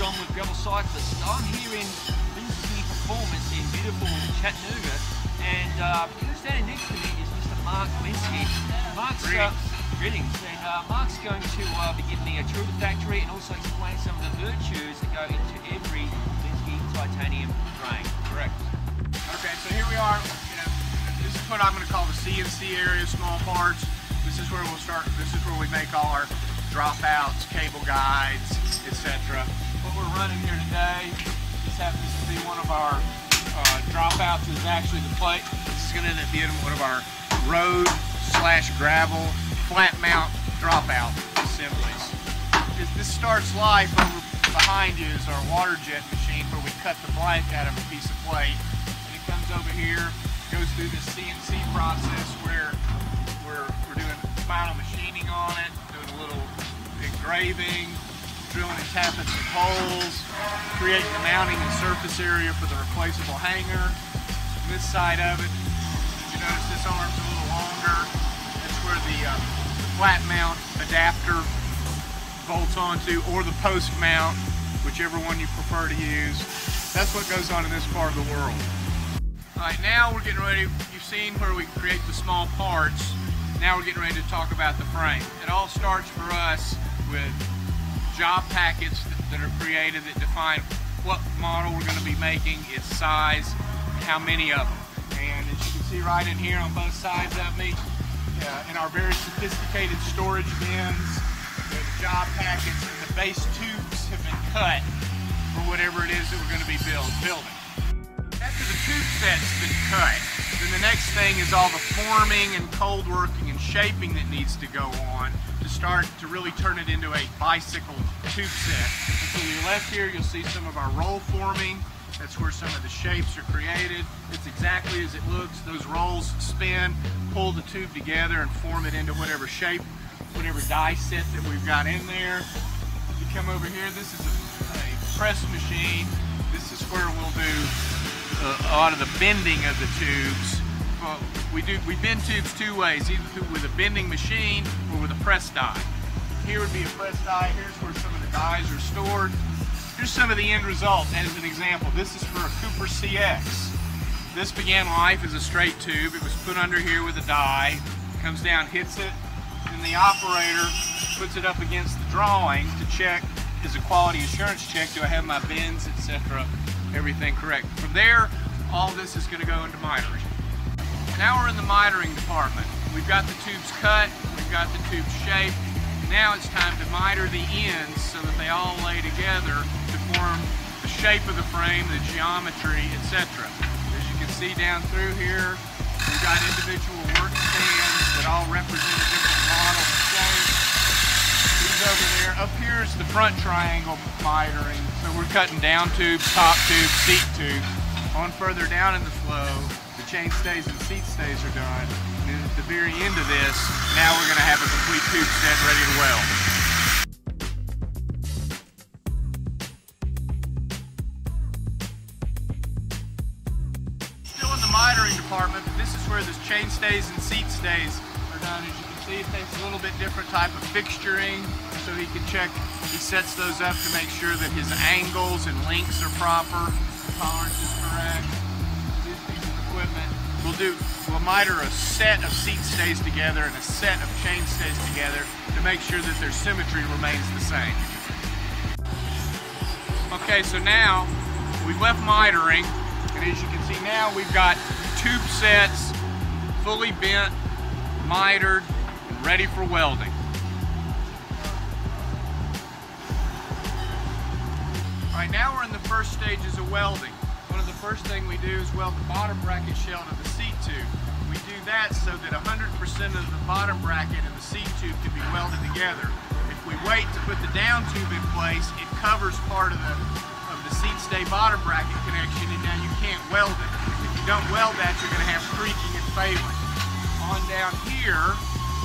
John with Gravel Cyclist. I'm here in Lynskey Performance in beautiful Chattanooga, and uh, standing next to me is Mr. Mark Lynskey. Mark's uh, greetings, and uh, Mark's going to uh, be giving me a tour of the factory and also explain some of the virtues that go into every Lynskey titanium frame. Correct. Okay, so here we are. You know, this is what I'm going to call the CNC area, small parts. This is where we'll start. This is where we make all our dropouts, cable guides, etc. We're running here today, this happens to be one of our uh, dropouts is actually the plate. This is going to end up being one of our road slash gravel flat mount dropout assemblies. This, this starts life over behind you is our water jet machine where we cut the blank out of a piece of plate. And it comes over here, goes through this CNC process where we're, we're doing final machining on it, doing a little engraving, drilling and tapping some holes, creating the mounting and surface area for the replaceable hanger. On this side of it, you notice this arm's a little longer. That's where the, uh, the flat mount adapter bolts onto, or the post mount, whichever one you prefer to use. That's what goes on in this part of the world. All right, now we're getting ready. You've seen where we create the small parts. Now we're getting ready to talk about the frame. It all starts for us with job packets that are created that define what model we're going to be making, its size, how many of them. And as you can see right in here on both sides of me, uh, in our very sophisticated storage bins, the job packets and the base tubes have been cut for whatever it is that we're going to be build, building. After the tube set's been cut, then the next thing is all the forming and cold working and shaping that needs to go on start to really turn it into a bicycle tube set. And to your left here, you'll see some of our roll forming. That's where some of the shapes are created. It's exactly as it looks. Those rolls spin, pull the tube together and form it into whatever shape, whatever die set that we've got in there. You come over here, this is a, a press machine. This is where we'll do uh, a lot of the bending of the tubes. Well, we do we bend tubes two ways, either with a bending machine or with a press die. Here would be a press die. Here's where some of the dies are stored. Here's some of the end result as an example. This is for a Cooper CX. This began life as a straight tube. It was put under here with a die, comes down, hits it, and the operator puts it up against the drawing to check is a quality assurance check. Do I have my bends, etc everything correct. From there, all this is going to go into mitering. Now we're in the mitering department. We've got the tubes cut, we've got the tubes shaped. Now it's time to miter the ends so that they all lay together to form the shape of the frame, the geometry, etc. As you can see down through here, we've got individual work stands that all represent a different model and shape. These over there. Up here is the front triangle mitering. So we're cutting down tubes, top tubes, seat tubes. On further down in the flow, the chain stays and seat stays are done. And then at the very end of this, now we're going to have a complete tube set ready to weld. Still in the mitering department, but this is where the chain stays and seat stays are done. As you can see, it takes a little bit different type of fixturing so he can check, he sets those up to make sure that his angles and links are proper, tolerance is correct. This piece of equipment will do, will miter a set of seat stays together and a set of chain stays together to make sure that their symmetry remains the same. Okay, so now we've left mitering, and as you can see now we've got tube sets fully bent, mitered, and ready for welding. Right, now we're in the first stages of welding. One of the first thing we do is weld the bottom bracket shell to the seat tube. We do that so that 100% of the bottom bracket and the seat tube can be welded together. If we wait to put the down tube in place, it covers part of the of the seat stay bottom bracket connection and now you can't weld it. If you don't weld that, you're going to have creaking and failing. On down here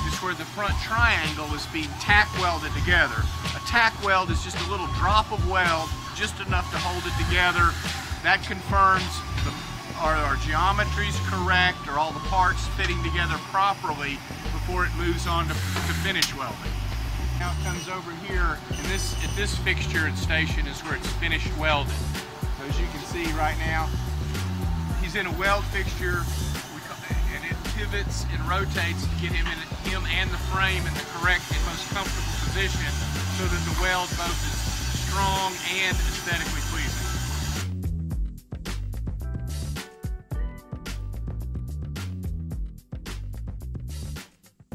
is where the front triangle is being tack welded together. A tack weld is just a little drop of weld just enough to hold it together. That confirms the, are our geometries correct, are all the parts fitting together properly before it moves on to, to finish welding. Now it comes over here, and this at this fixture and station is where it's finished welded. So as you can see right now, he's in a weld fixture, and it pivots and rotates to get him in him and the frame in the correct and most comfortable position, so that the weld both is strong and aesthetically pleasing.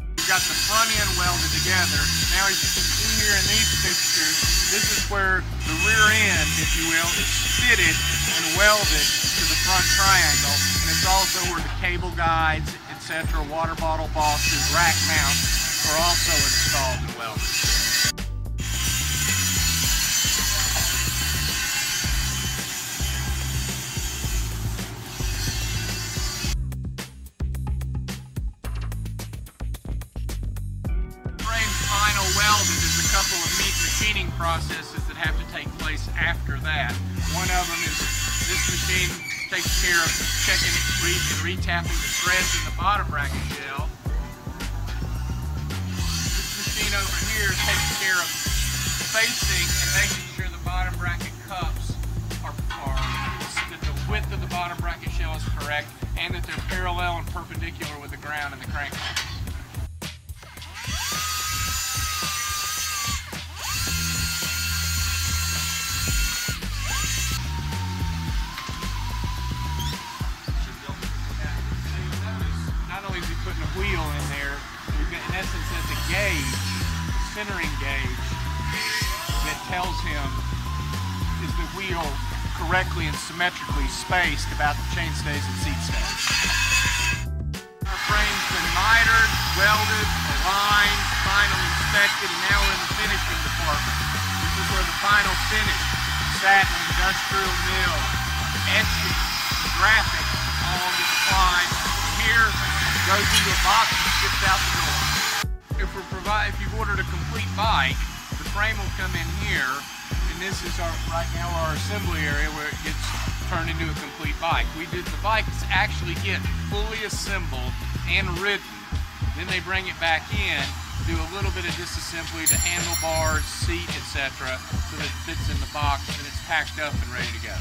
We've got the front end welded together. Now as you can see here in these pictures, this is where the rear end, if you will, is fitted and welded to the front triangle. And it's also where the cable guides, etc., water bottle boxes, rack mounts are also installed and welded. Processes that have to take place after that. One of them is this machine takes care of checking re and retapping the threads in the bottom bracket shell. This machine over here takes care of spacing and making sure the bottom bracket cups are, are that the width of the bottom bracket shell is correct and that they're parallel and perpendicular with the ground and the crankshaft. Gauge, centering gauge, that tells him is the wheel correctly and symmetrically spaced about the chainstays and seat stays. Our frame's been mitered, welded, aligned, final inspected, and now we're in the finishing department. This is where the final finish, satin, industrial mill, etching, graphic, all get applied. Here goes into a box and ships out the door. If we provide, if you've ordered a complete bike, the frame will come in here, and this is our right now our assembly area where it gets turned into a complete bike. We did the bikes actually get fully assembled and ridden. Then they bring it back in, do a little bit of disassembly to handlebars, seat, etc., so that it fits in the box and it's packed up and ready to go.